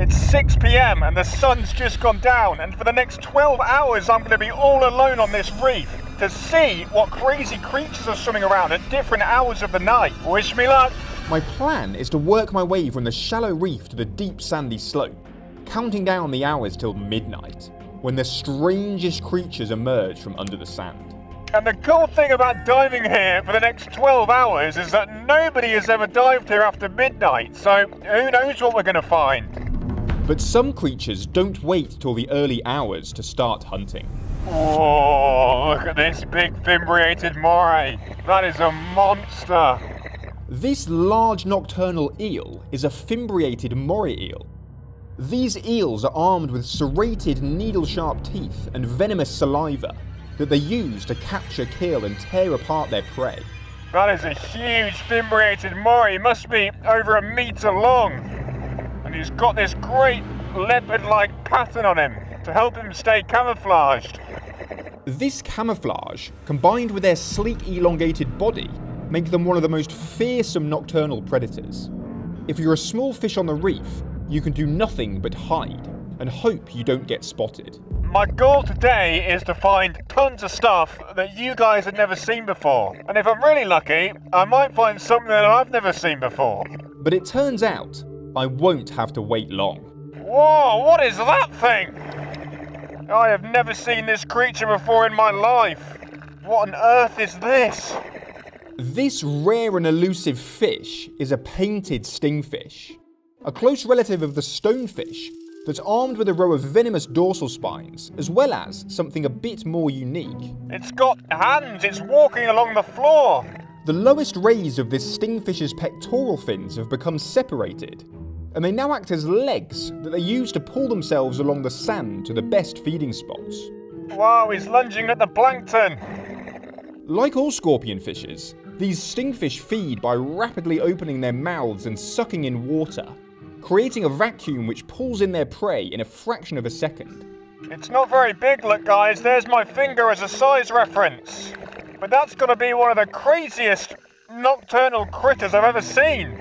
It's 6 pm and the sun's just gone down, and for the next 12 hours, I'm going to be all alone on this reef to see what crazy creatures are swimming around at different hours of the night. Wish me luck. My plan is to work my way from the shallow reef to the deep sandy slope, counting down the hours till midnight, when the strangest creatures emerge from under the sand. And the cool thing about diving here for the next 12 hours is that nobody has ever dived here after midnight, so who knows what we're going to find. But some creatures don't wait till the early hours to start hunting. Oh, look at this big fimbriated moray. That is a monster. This large nocturnal eel is a fimbriated moray eel. These eels are armed with serrated needle-sharp teeth and venomous saliva that they use to capture, kill and tear apart their prey. That is a huge fimbriated moray. It must be over a metre long. And he's got this great leopard-like pattern on him to help him stay camouflaged. This camouflage, combined with their sleek elongated body, make them one of the most fearsome nocturnal predators. If you're a small fish on the reef, you can do nothing but hide and hope you don't get spotted. My goal today is to find tons of stuff that you guys have never seen before. And if I'm really lucky, I might find something that I've never seen before. But it turns out, I won't have to wait long. Whoa, what is that thing? I have never seen this creature before in my life. What on earth is this? This rare and elusive fish is a painted stingfish, a close relative of the stonefish that's armed with a row of venomous dorsal spines, as well as something a bit more unique. It's got hands, it's walking along the floor. The lowest rays of this stingfish's pectoral fins have become separated, and they now act as legs that they use to pull themselves along the sand to the best feeding spots. Wow, he's lunging at the plankton. Like all scorpion fishes, these stingfish feed by rapidly opening their mouths and sucking in water, creating a vacuum which pulls in their prey in a fraction of a second. It's not very big, look, guys. There's my finger as a size reference. But that's gonna be one of the craziest nocturnal critters I've ever seen.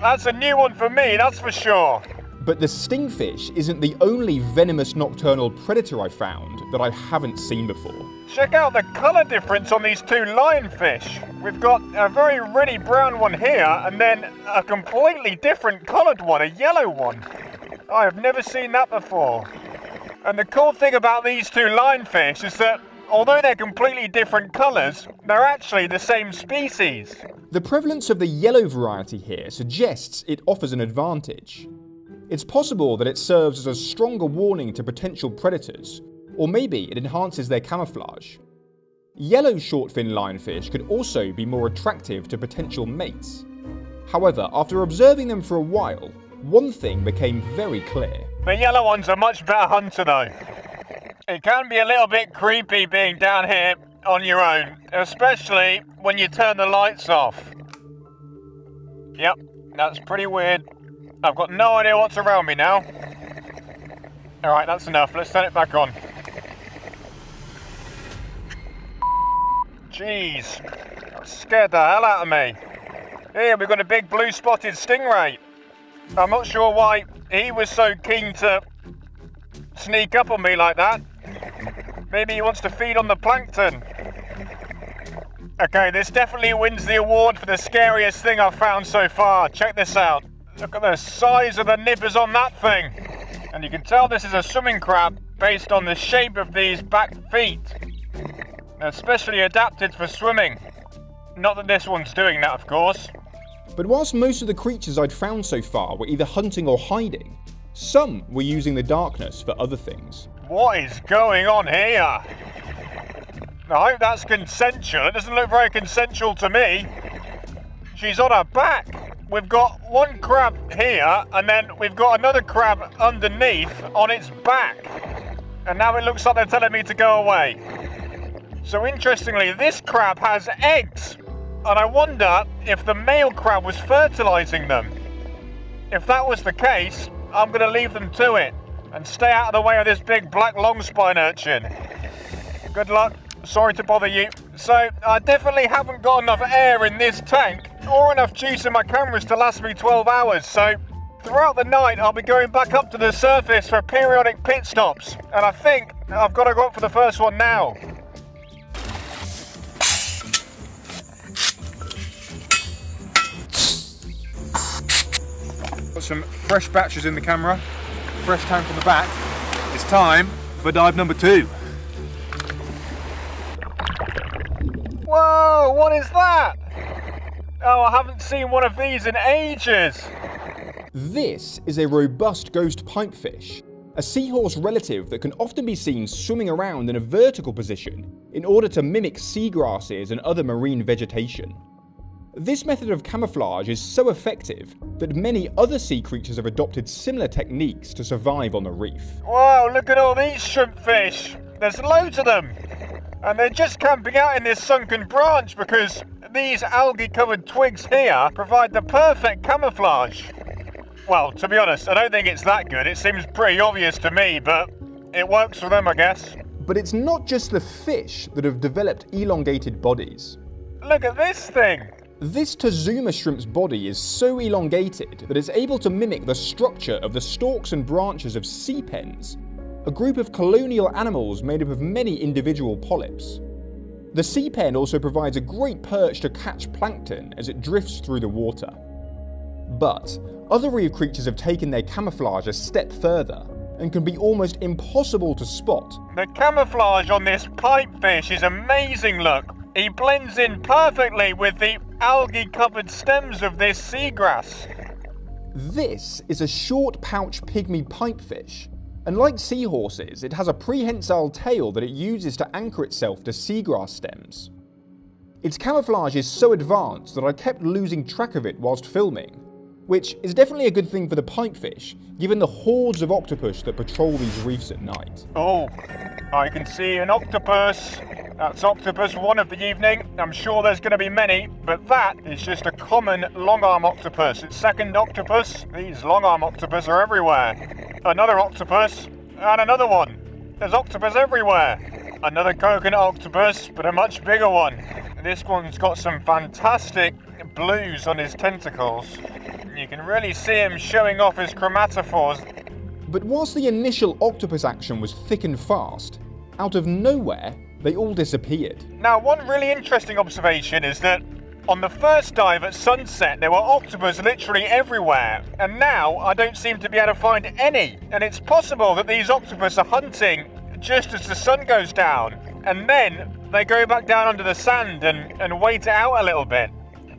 That's a new one for me, that's for sure. But the stingfish isn't the only venomous nocturnal predator I found that I haven't seen before. Check out the colour difference on these two lionfish. We've got a very reddy brown one here, and then a completely different coloured one, a yellow one. I have never seen that before. And the cool thing about these two lionfish is that although they're completely different colours, they're actually the same species. The prevalence of the yellow variety here suggests it offers an advantage. It's possible that it serves as a stronger warning to potential predators, or maybe it enhances their camouflage. Yellow shortfin lionfish could also be more attractive to potential mates. However, after observing them for a while, one thing became very clear. The yellow one's a much better hunter though. It can be a little bit creepy being down here on your own, especially when you turn the lights off. Yep, that's pretty weird. I've got no idea what's around me now. Alright, that's enough. Let's turn it back on. Jeez. That scared the hell out of me. Here, we've got a big blue spotted stingray. I'm not sure why he was so keen to sneak up on me like that. Maybe he wants to feed on the plankton. Okay, this definitely wins the award for the scariest thing I've found so far. Check this out. Look at the size of the nippers on that thing. And you can tell this is a swimming crab based on the shape of these back feet. They're especially adapted for swimming. Not that this one's doing that, of course. But whilst most of the creatures I'd found so far were either hunting or hiding, some were using the darkness for other things. What is going on here? I hope that's consensual. It doesn't look very consensual to me. She's on her back. We've got one crab here, and then we've got another crab underneath on its back. And now it looks like they're telling me to go away. So interestingly, this crab has eggs. And I wonder if the male crab was fertilizing them. If that was the case, I'm going to leave them to it and stay out of the way of this big black long spine urchin. Good luck. Sorry to bother you. So, I definitely haven't got enough air in this tank or enough juice in my cameras to last me 12 hours, so Throughout the night, I'll be going back up to the surface for periodic pit stops, and I think I've got to go up for the first one now. Got some fresh batches in the camera, fresh tank from the back. It's time for dive number two. Whoa, what is that? Oh, I haven't seen one of these in ages. This is a robust ghost pipefish, a seahorse relative that can often be seen swimming around in a vertical position in order to mimic seagrasses and other marine vegetation. This method of camouflage is so effective that many other sea creatures have adopted similar techniques to survive on the reef. Wow, look at all these shrimp fish. There's loads of them. And they're just camping out in this sunken branch because these algae covered twigs here provide the perfect camouflage. Well, to be honest, I don't think it's that good. It seems pretty obvious to me, but it works for them, I guess. But it's not just the fish that have developed elongated bodies. Look at this thing. This Tozeuma shrimp's body is so elongated that it's able to mimic the structure of the stalks and branches of sea pens, a group of colonial animals made up of many individual polyps. The sea pen also provides a great perch to catch plankton as it drifts through the water. But other reef creatures have taken their camouflage a step further and can be almost impossible to spot. The camouflage on this pipefish is amazing, look. He blends in perfectly with the algae covered stems of this seagrass. This is a short pouch pygmy pipefish, and like seahorses, it has a prehensile tail that it uses to anchor itself to seagrass stems. Its camouflage is so advanced that I kept losing track of it whilst filming, which is definitely a good thing for the pipefish, given the hordes of octopus that patrol these reefs at night. Oh, I can see an octopus. That's octopus one of the evening. I'm sure there's going to be many, but that is just a common long arm octopus. It's second octopus. These long arm octopus are everywhere. Another octopus, and another one. There's octopus everywhere. Another coconut octopus, but a much bigger one. This one's got some fantastic blues on his tentacles. You can really see him showing off his chromatophores. But whilst the initial octopus action was thick and fast, out of nowhere, they all disappeared. Now, one really interesting observation is that on the first dive at sunset, there were octopus literally everywhere, and now I don't seem to be able to find any. And it's possible that these octopus are hunting just as the sun goes down, and then they go back down under the sand and, and wait it out a little bit.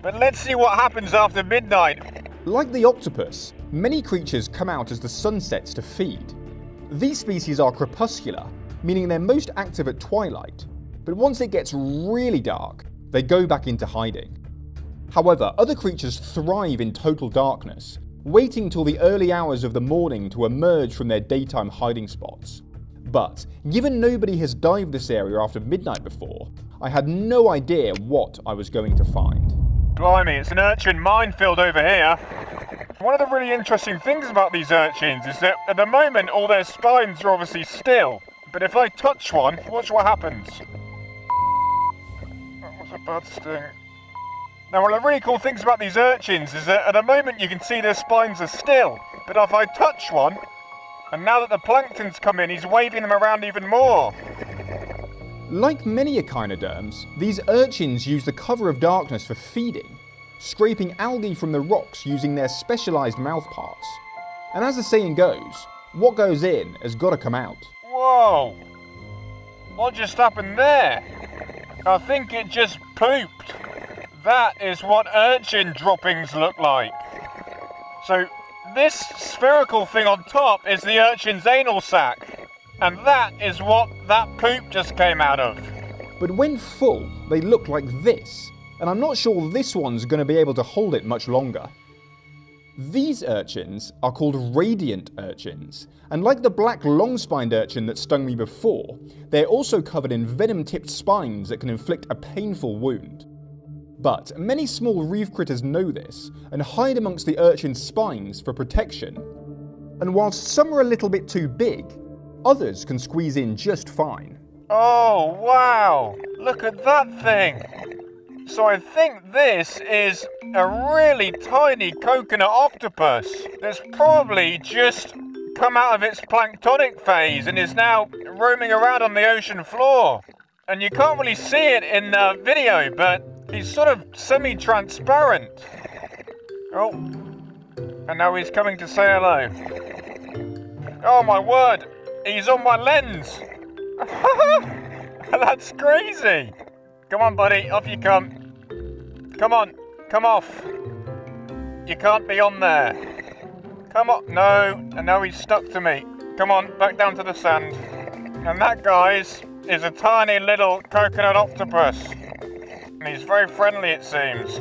But let's see what happens after midnight. Like the octopus, many creatures come out as the sun sets to feed. These species are crepuscular, meaning they're most active at twilight, but once it gets really dark, they go back into hiding. However, other creatures thrive in total darkness, waiting till the early hours of the morning to emerge from their daytime hiding spots. But, given nobody has dived this area after midnight before, I had no idea what I was going to find. Blimey, it's an urchin minefield over here. One of the really interesting things about these urchins is that at the moment all their spines are obviously still, but if I touch one, watch what happens. That was a bad sting. Now, one of the really cool things about these urchins is that at the moment you can see their spines are still, but if I touch one, and now that the plankton's come in, he's waving them around even more. Like many echinoderms, these urchins use the cover of darkness for feeding, scraping algae from the rocks using their specialised mouthparts. And as the saying goes, what goes in has got to come out. Whoa! What just happened there? I think it just pooped. That is what urchin droppings look like. So, this spherical thing on top is the urchin's anal sac. And that is what that poop just came out of. But when full, they look like this, and I'm not sure this one's going to be able to hold it much longer. These urchins are called radiant urchins, and like the black long-spined urchin that stung me before, they're also covered in venom-tipped spines that can inflict a painful wound. But many small reef critters know this and hide amongst the urchin's spines for protection. And whilst some are a little bit too big, Others can squeeze in just fine. Oh, wow! Look at that thing! So I think this is a really tiny coconut octopus that's probably just come out of its planktonic phase and is now roaming around on the ocean floor. And you can't really see it in the video, but he's sort of semi-transparent. Oh, and now he's coming to say hello. Oh my word, he's on my lens. That's crazy. Come on, buddy, off you come. Come on, come off. You can't be on there. Come on, no, and now he's stuck to me. Come on, back down to the sand. And that, guys, is a tiny little coconut octopus. And he's very friendly, it seems.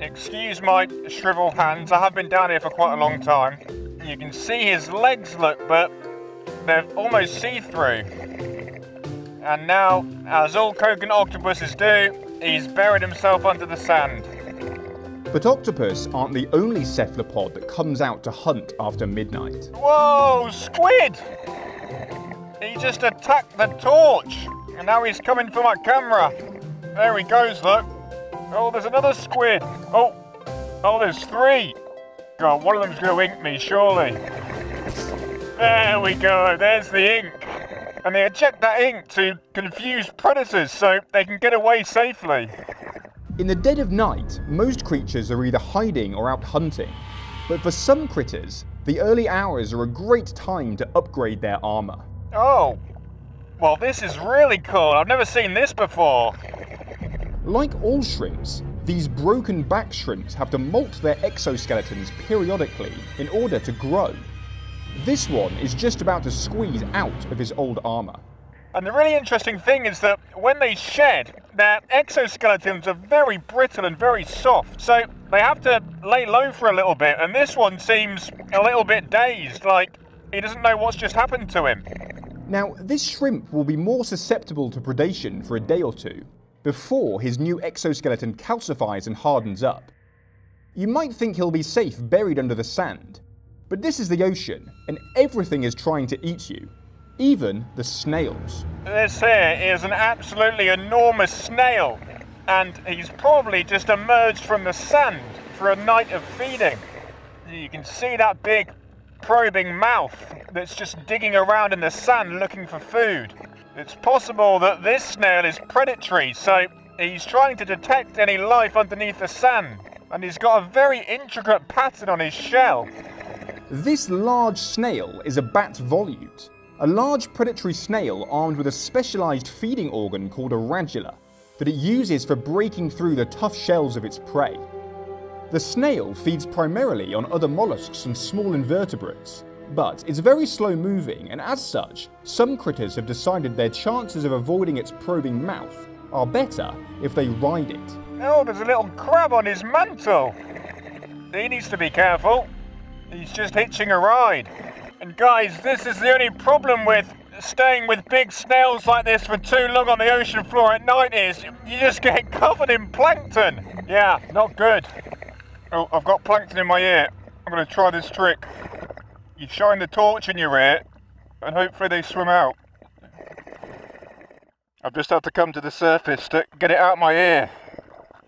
Excuse my shriveled hands, I have been down here for quite a long time. You can see his legs look, but they're almost see-through. And now, as all coconut octopuses do, he's buried himself under the sand. But octopus aren't the only cephalopod that comes out to hunt after midnight. Whoa, squid! He just attacked the torch, and now he's coming for my camera. There he goes, look. Oh, there's another squid. Oh, oh, there's three. God, one of them's going to ink me, surely. There we go. There's the ink. And they eject that ink to confuse predators so they can get away safely. In the dead of night, most creatures are either hiding or out hunting. But for some critters, the early hours are a great time to upgrade their armour. Oh, well, this is really cool. I've never seen this before. Like all shrimps, these broken back shrimps have to molt their exoskeletons periodically in order to grow. This one is just about to squeeze out of his old armour. And the really interesting thing is that when they shed, their exoskeletons are very brittle and very soft, so they have to lay low for a little bit, and this one seems a little bit dazed, like he doesn't know what's just happened to him. Now, this shrimp will be more susceptible to predation for a day or two, before his new exoskeleton calcifies and hardens up. You might think he'll be safe buried under the sand, but this is the ocean, and everything is trying to eat you, even the snails. This here is an absolutely enormous snail, and he's probably just emerged from the sand for a night of feeding. You can see that big probing mouth that's just digging around in the sand looking for food. It's possible that this snail is predatory, so he's trying to detect any life underneath the sand, and he's got a very intricate pattern on his shell. This large snail is a bat volute, a large predatory snail armed with a specialized feeding organ called a radula that it uses for breaking through the tough shells of its prey. The snail feeds primarily on other mollusks and small invertebrates, but it's very slow moving, and as such, some critters have decided their chances of avoiding its probing mouth are better if they ride it. Oh, there's a little crab on his mantle. He needs to be careful. He's just hitching a ride. And guys, this is the only problem with staying with big snails like this for too long on the ocean floor at night is you just get covered in plankton. Yeah, not good. Oh, I've got plankton in my ear. I'm going to try this trick. You shine the torch in your ear, and hopefully they swim out. I've just had to come to the surface to get it out my ear.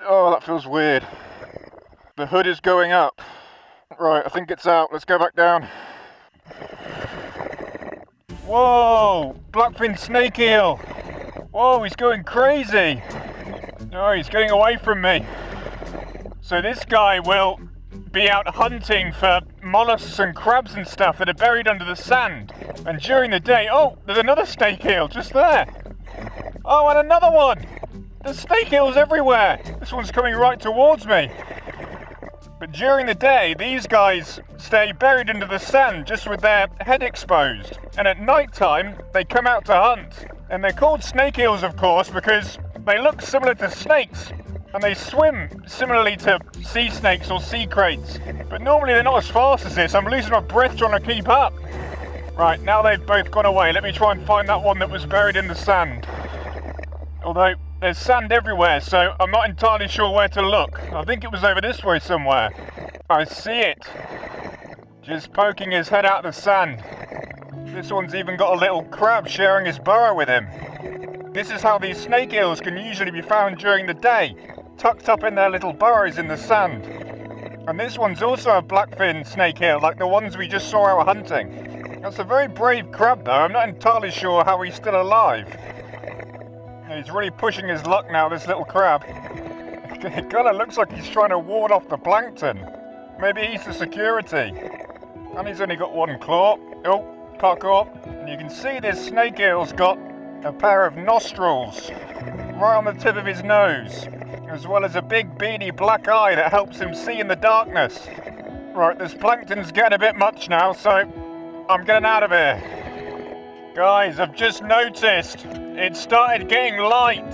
Oh, that feels weird. The hood is going up. Right, I think it's out. Let's go back down. Whoa! Blackfin snake eel! Whoa, he's going crazy! No, he's getting away from me. So this guy will be out hunting for mollusks and crabs and stuff that are buried under the sand. And during the day, oh, there's another snake eel just there. Oh, and another one. There's snake eels everywhere. This one's coming right towards me. But during the day, these guys stay buried under the sand just with their head exposed. And at night time, they come out to hunt. And they're called snake eels, of course, because they look similar to snakes. And they swim similarly to sea snakes or sea kraits. But normally they're not as fast as this. I'm losing my breath trying to keep up. Right, now they've both gone away. Let me try and find that one that was buried in the sand. Although, there's sand everywhere, so I'm not entirely sure where to look. I think it was over this way somewhere. I see it. Just poking his head out of the sand. This one's even got a little crab sharing his burrow with him. this is how these snake eels can usually be found during the day, tucked up in their little burrows in the sand. And this one's also a blackfin snake eel, like the ones we just saw out hunting. That's a very brave crab, though. I'm not entirely sure how he's still alive. He's really pushing his luck now, this little crab. It kind of looks like he's trying to ward off the plankton. Maybe he's the security. And he's only got one claw. Oh, cock up. And you can see this snake eel's got a pair of nostrils right on the tip of his nose, as well as a big beady black eye that helps him see in the darkness. Right, this plankton's getting a bit much now, so I'm getting out of here. Guys, I've just noticed it started getting light.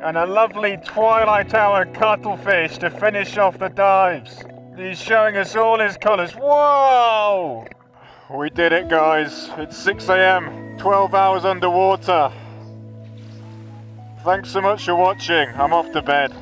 And a lovely twilight hour cuttlefish to finish off the dives. He's showing us all his colours. Whoa! We did it, guys. It's 6 a.m., 12 hours underwater. Thanks so much for watching. I'm off to bed.